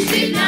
Is it